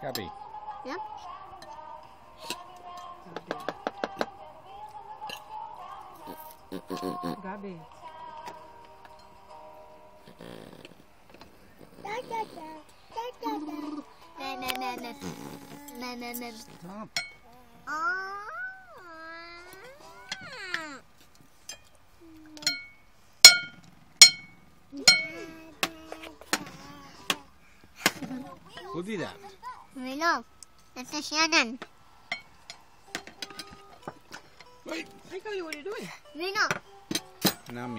Gabby. Yep. Gabi. Stop. Who did that? Reno, that's a Shannon. Wait. Chloe, what are you doing? Now me.